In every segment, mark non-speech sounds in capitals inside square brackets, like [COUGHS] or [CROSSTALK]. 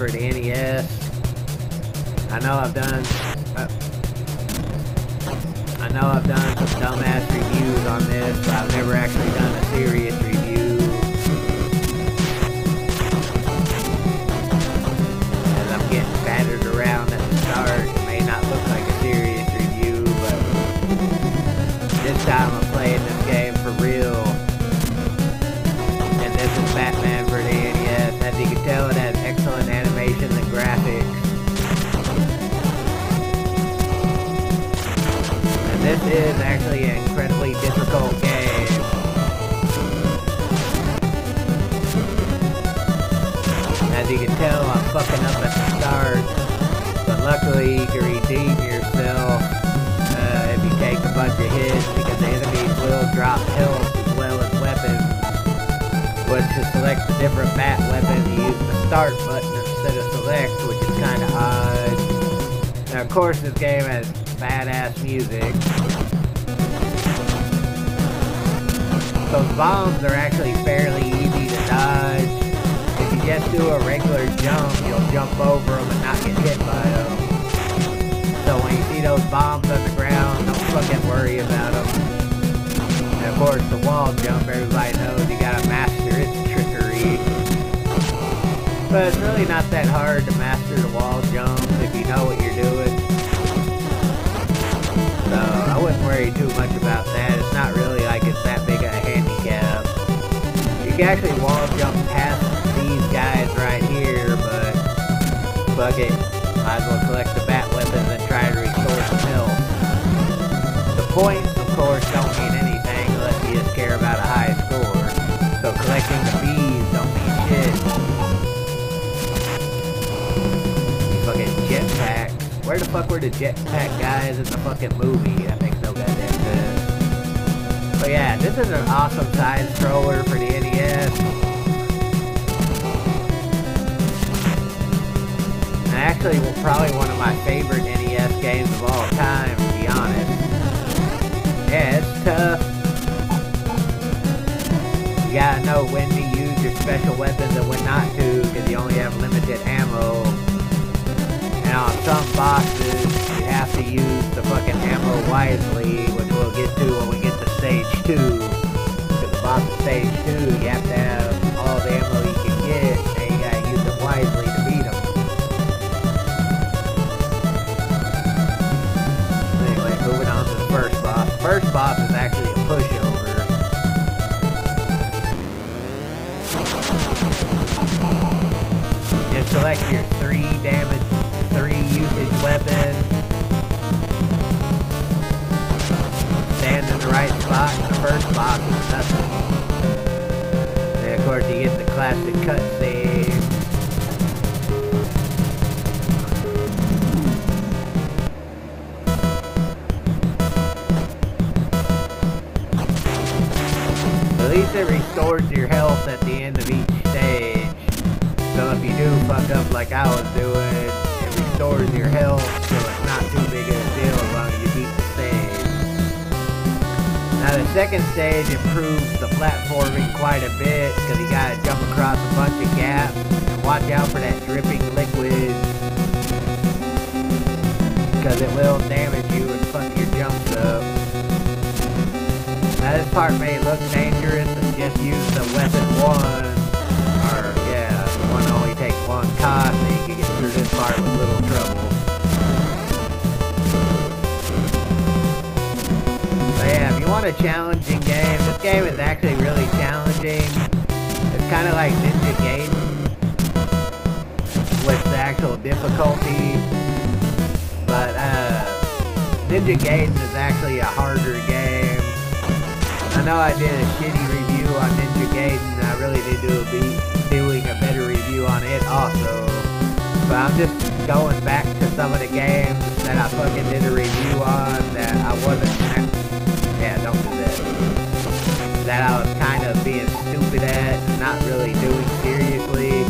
for the NES. I know I've done... Uh, I know I've done some dumbass reviews on this, but I've never actually done a serious review. Is actually an incredibly difficult game. As you can tell, I'm fucking up at the start. But luckily, you can redeem yourself uh, if you take a bunch of hits because the enemies will drop health as well as weapons. But to select the different bat weapons, you use the start button instead of select, which is kind of odd. Now, of course, this game has badass music. Those bombs are actually fairly easy to dodge. If you just do a regular jump, you'll jump over them and not get hit by them. So when you see those bombs on the ground, don't fucking worry about them. And of course, the wall jump, everybody knows you gotta master its trickery. But it's really not that hard to master the wall jump if you know what you're doing. Can actually wall jump past these guys right here, but fuck it. Might as well collect the bat weapons and try to restore some health. The points, of course, don't mean anything unless you just care about a high score. So collecting the bees don't mean shit. These fucking jetpacks. Where the fuck were the jetpack guys in the fucking movie? That makes no goddamn sense. But yeah, this is an awesome side scroller for the And actually, probably one of my favorite NES games of all time, to be honest. Yeah, it's tough. You gotta know when to use your special weapons and when not to, because you only have limited ammo. And on some bosses, you have to use the fucking ammo wisely, which we'll get to when we get to stage 2. Because the stage 2, you have to have all the ammo you can get, and you gotta use it wisely do it. It restores your health, so it's not too big of a deal as long as you beat the stage. Now the second stage improves the platforming quite a bit, because you gotta jump across a bunch of gaps, and watch out for that dripping liquid, because it will damage you and fuck your jumps up. Now this part may look dangerous, but just use the weapon 1 takes one and you can get through this part with little trouble. But yeah, if you want a challenging game, this game is actually really challenging. It's kind of like Ninja Gaiden with the actual difficulty. But uh, Ninja Gaiden is actually a harder game. I know I did a shitty review on Ninja Gaiden. I really did do a be it also. But I'm just going back to some of the games that I fucking did a review on that I wasn't. Yeah, don't do that. That I was kind of being stupid at, not really doing seriously.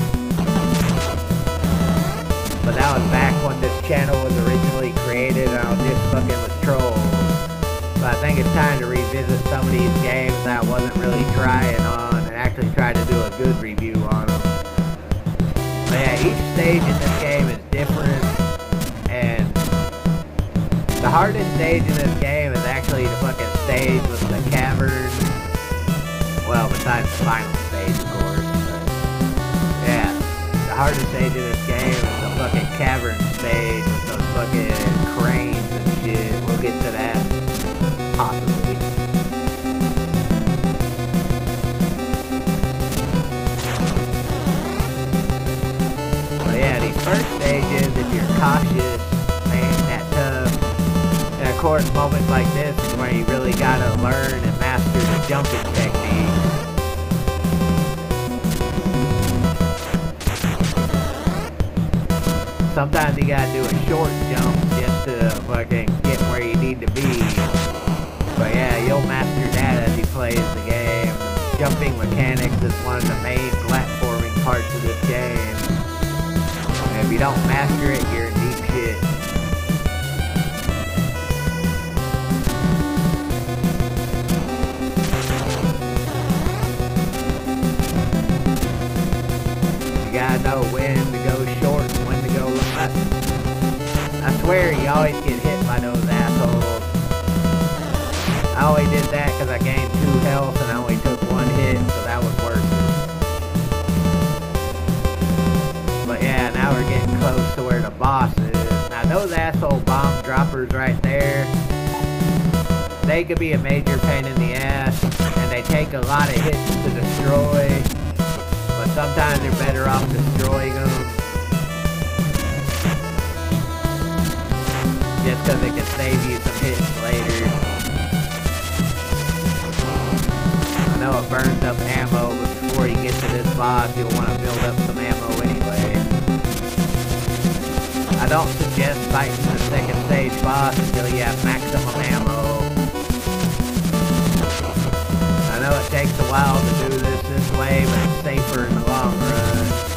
But that was back when this channel was originally created and I was just fucking with trolls. But I think it's time to revisit some of these games that I wasn't really trying on and actually try to do a good review on yeah, each stage in this game is different, and the hardest stage in this game is actually the fucking stage with the cavern. Well, besides the final stage, of course. But yeah, the hardest stage in this game is the fucking cavern stage with those fucking cranes and shit. We'll get to that, possibly. First stages, if you're cautious, ain't that tough. And of course, moments like this is where you really gotta learn and master the jumping technique. Sometimes you gotta do a short jump just to fucking get where you need to be. But yeah, you'll master that as you play the game. Jumping mechanics is one of the main don't master it, you're in deep shit. You gotta know when to go short and when to go left. I swear you always get hit by those assholes. I only did that because I gained two health and I only took one hit, so we're getting close to where the boss is. Now those asshole bomb droppers right there, they could be a major pain in the ass, and they take a lot of hits to destroy. But sometimes you're better off destroying them. Just because it can save you some hits later. I know it burns up ammo, but before you get to this boss, you'll want to build up some ammo don't suggest fighting the second stage boss until you have maximum ammo. I know it takes a while to do this this way, but it's safer in the long run.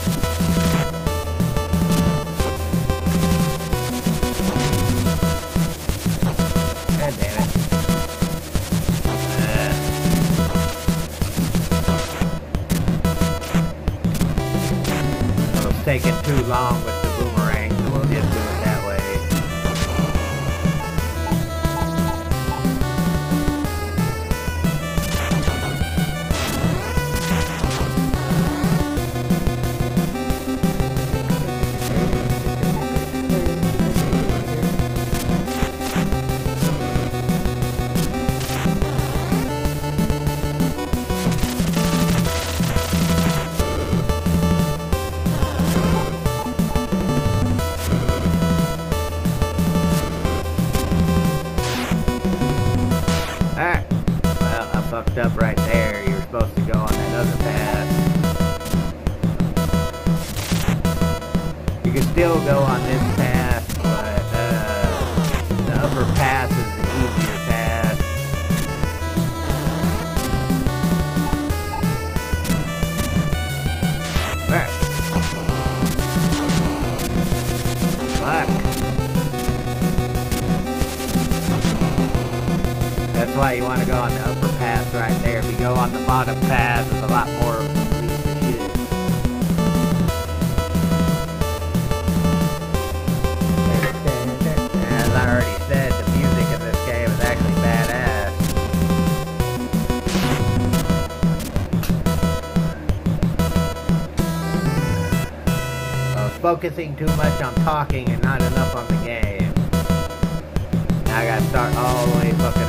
Up right there. You were supposed to go on that other path. You can still go on this bottom path, there's a lot more shit. [LAUGHS] As I already said, the music in this game is actually badass. I was focusing too much on talking and not enough on the game. Now I gotta start all the way fucking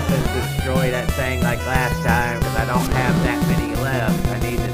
use my weapon to destroy that thing like last time because I don't have that many left. I need to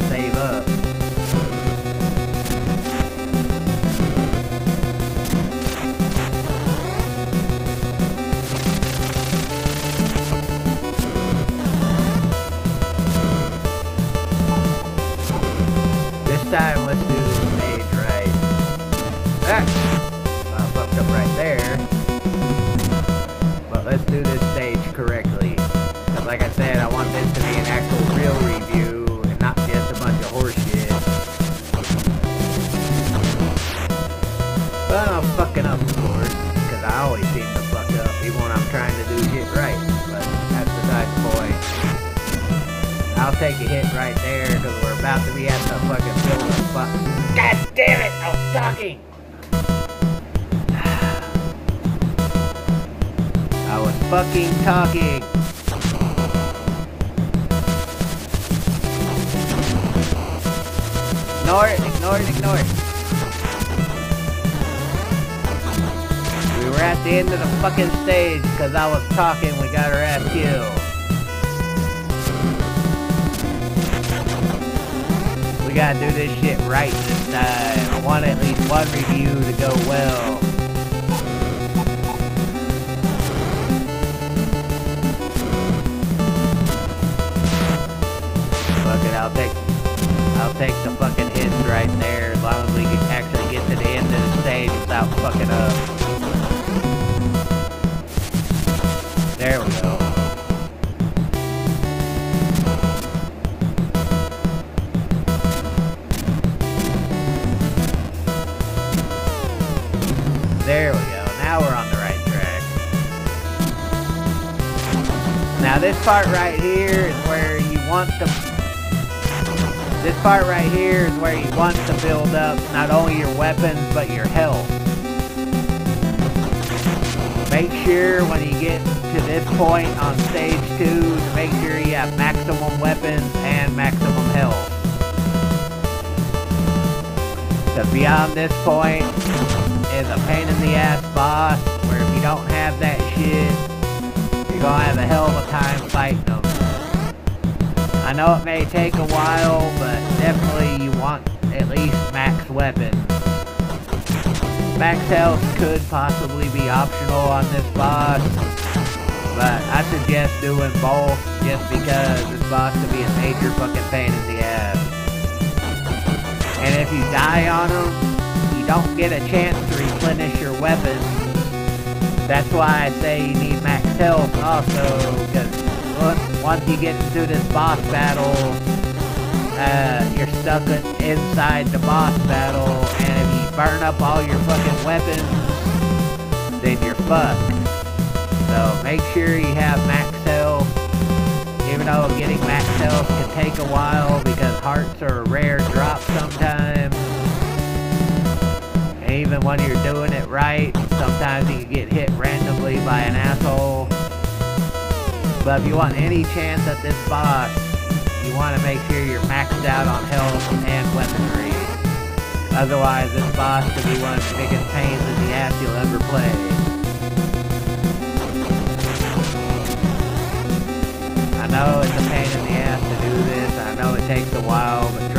fucking talking! Ignore it, ignore it, ignore it. We were at the end of the fucking stage because I was talking, we got our ass killed. We gotta do this shit right this time. I want at least one review to go well. I'll take I'll take the fucking hits right there as long as we can actually get to the end of the stage without fucking up. There we go. There we go. Now we're on the right track. Now this part right here is where you want to this part right here is where you want to build up not only your weapons, but your health. Make sure when you get to this point on stage 2 to make sure you have maximum weapons and maximum health. Because beyond this point is a pain in the ass boss, where if you don't have that shit, you're gonna have a hell of a time fighting them. I know it may take a while, but definitely you want at least max weapons. Max health could possibly be optional on this boss, but I suggest doing both just because this boss could be a major fucking pain in the ass. And if you die on him, you don't get a chance to replenish your weapons. That's why I say you need max health also, because once you get into this boss battle, uh, you're stuck inside the boss battle, and if you burn up all your fucking weapons, then you're fucked. So make sure you have max health, even though getting max health can take a while because hearts are a rare drop sometimes. And even when you're doing it right, sometimes you can get hit randomly by an asshole. But if you want any chance at this boss, you want to make sure you're maxed out on health and weaponry. Otherwise, this boss could be one of the biggest pains in the ass you'll ever play. I know it's a pain in the ass to do this, I know it takes a while, but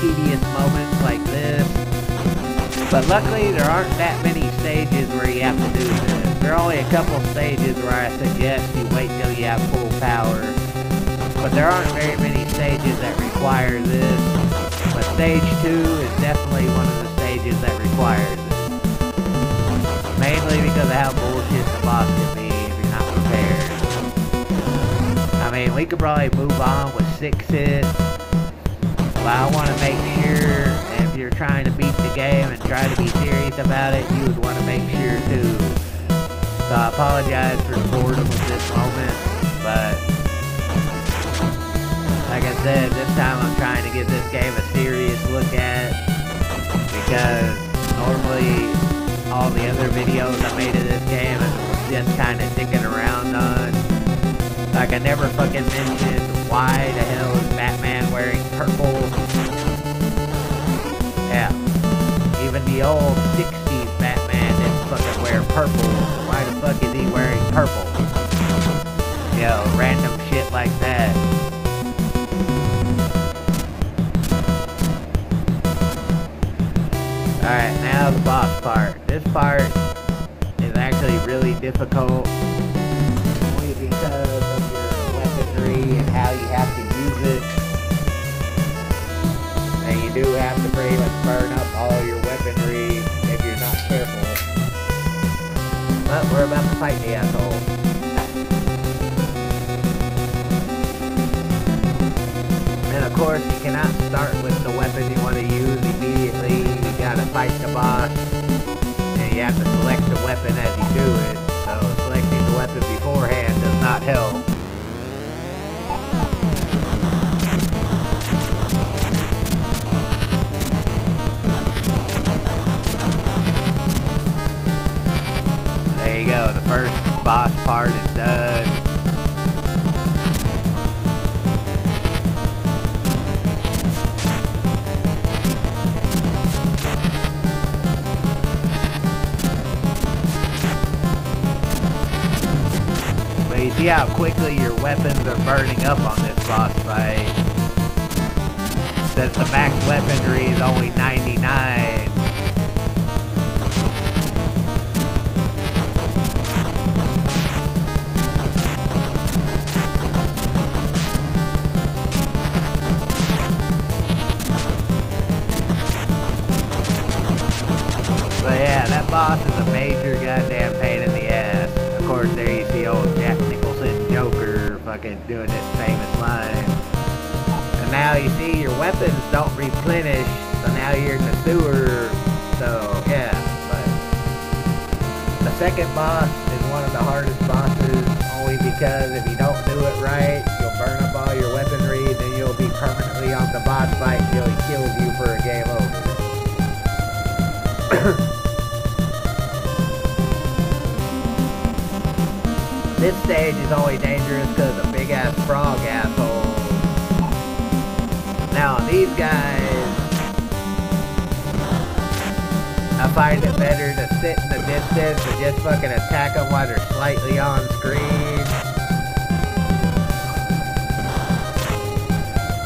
tedious moments like this, but luckily, there aren't that many stages where you have to do this. There are only a couple stages where I suggest you wait till you have full power. But there aren't very many stages that require this. But stage 2 is definitely one of the stages that requires it. Mainly because of how bullshit the boss can be if you're not prepared. I mean, we could probably move on with 6 hits. But I want to make sure if you're trying to beat the game and try to be serious about it, you would want to make sure too. So I apologize for the boredom of this moment, but like I said, this time I'm trying to give this game a serious look at because normally all the other videos I made of this game is just kind of dicking around on. Like I never fucking mentioned why the hell is Batman wearing purple the old 60s Batman didn't fucking wear purple. Why the fuck is he wearing purple? Know, random shit like that. Alright, now the boss part. This part is actually really difficult only because of your weaponry and how you have to use it. And you do have to pretty much burn up all your We're about to fight the asshole. And of course, you cannot start with the weapon you want to use immediately. You gotta fight the boss. And you have to select the weapon as part is done. see how quickly your weapons are burning up on this boss fight. Since the max weaponry is only 99. Boss is a major goddamn pain in the ass. Of course, there you see old Jack Nicholson Joker fucking doing this famous line. And now you see your weapons don't replenish, so now you're in the sewer. So yeah, but the second boss is one of the hardest bosses only because if you don't do it right, you'll burn up all your weaponry, then you'll be permanently on the boss fight until he kills you for a game over. [COUGHS] [COUGHS] This stage is only dangerous because of big ass frog assholes. Now these guys, I find it better to sit in the distance and just fucking attack them while they're slightly on screen.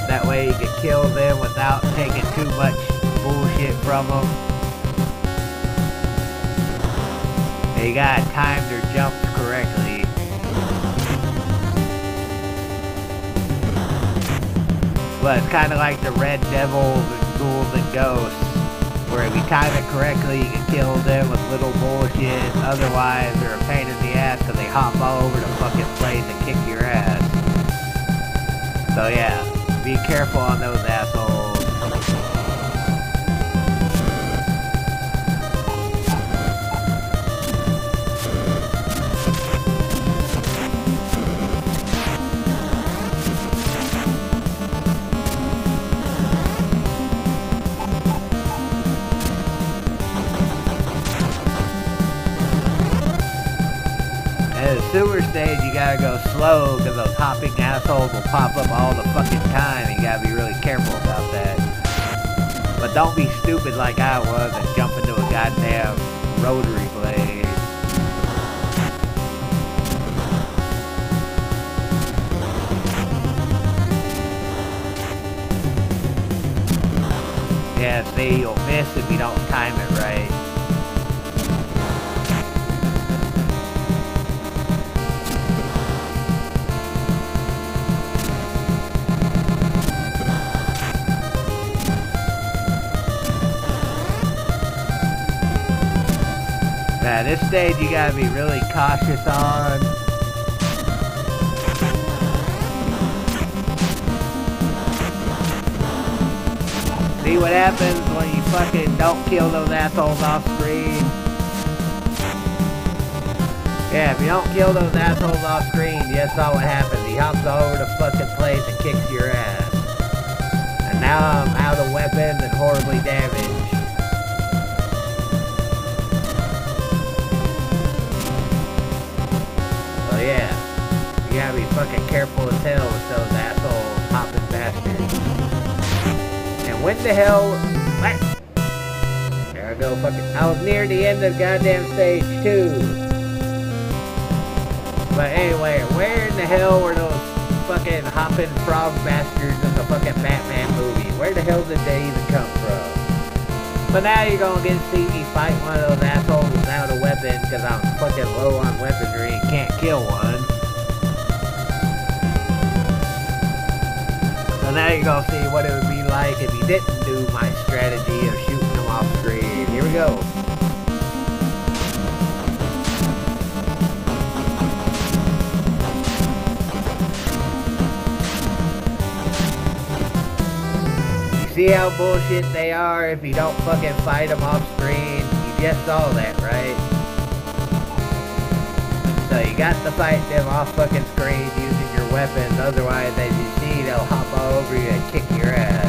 That way you can kill them without taking too much bullshit from them. They gotta time their jumps But it's kind of like the red devils and ghouls and ghosts. Where if you time it correctly, you can kill them with little bullshit. Otherwise, they're a pain in the ass because they hop all over the fucking place and kick your ass. So yeah, be careful on those assholes. Sewer stage, you gotta go slow because those hopping assholes will pop up all the fucking time. And you gotta be really careful about that. But don't be stupid like I was and jump into a goddamn rotary blade. Yeah, see, you'll miss if you don't time it right. Yeah, this stage you gotta be really cautious on. See what happens when you fucking don't kill those assholes off screen? Yeah, if you don't kill those assholes off screen, you just saw what happens. He hops over the fucking place and kicks your ass. And now I'm out of weapons and horribly damaged. Yeah, you gotta be fucking careful as hell with those asshole hopping bastards. And when the hell... What? There I go, fucking... I was near the end of goddamn stage two. But anyway, where in the hell were those fucking hopping frog bastards in the fucking Batman movie? Where the hell did they even come from? But now you're gonna get to see me fight one of those assholes without a weapon because I'm fucking low on weaponry and can't kill one. So now you're gonna see what it would be like if you didn't do my strategy of shooting them off screen. Here we go. see how bullshit they are if you don't fucking fight them off screen? You just saw that, right? So you got to fight them off fucking screen using your weapons, otherwise as you see they'll hop all over you and kick your ass.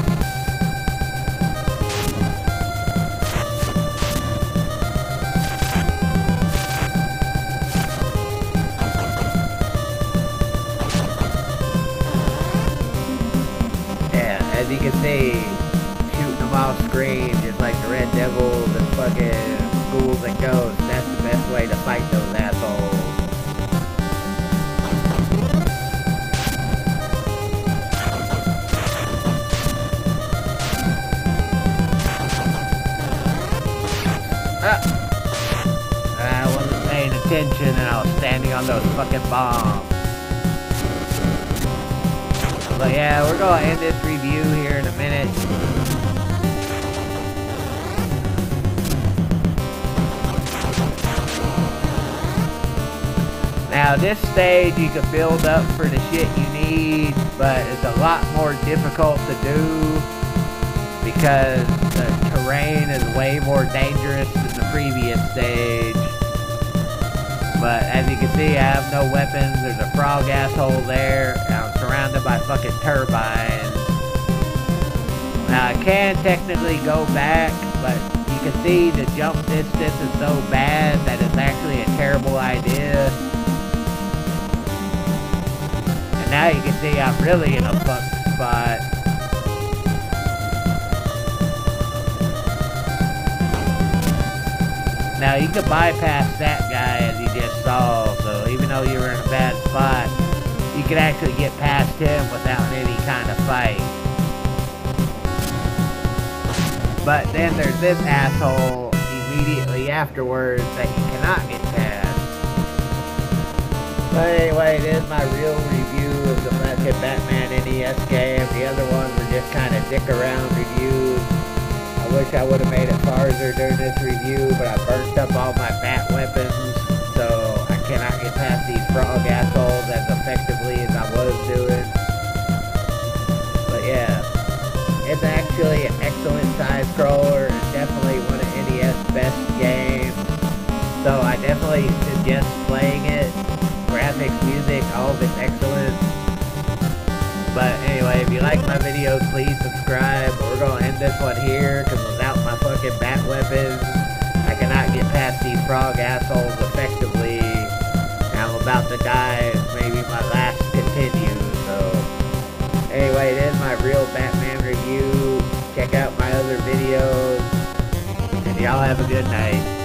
Yeah, as you can see, shooting them off screen, just like the Red Devils and fucking ghouls and ghosts. That's the best way to fight standing on those fucking bombs. But yeah, we're gonna end this review here in a minute. Now this stage you can build up for the shit you need, but it's a lot more difficult to do because the terrain is way more dangerous than the previous stage. But as you can see, I have no weapons. There's a frog asshole there. I'm surrounded by fucking turbines. Now I can technically go back, but you can see the jump distance is so bad that it's actually a terrible idea. And now you can see I'm really in a fucked spot. Now you can bypass that just saw, so even though you were in a bad spot, you can actually get past him without any kind of fight. But then there's this asshole immediately afterwards that you cannot get past. But anyway, it is my real review of the fucking Batman NES game. The other ones were just kind of dick around reviews. I wish I would have made it farther during this review, but I burst up all my bat weapons, cannot get past these frog assholes as effectively as I was doing. But yeah, it's actually an excellent side scroller and definitely one of NES best games. So I definitely suggest playing it graphics, music, all of it's excellent. But anyway, if you like my videos, please subscribe. We're going to end this one here, because without my fucking bat weapons, I cannot get past these frog assholes about to die maybe my last continue, so... Anyway, is my real Batman review. Check out my other videos. And y'all have a good night.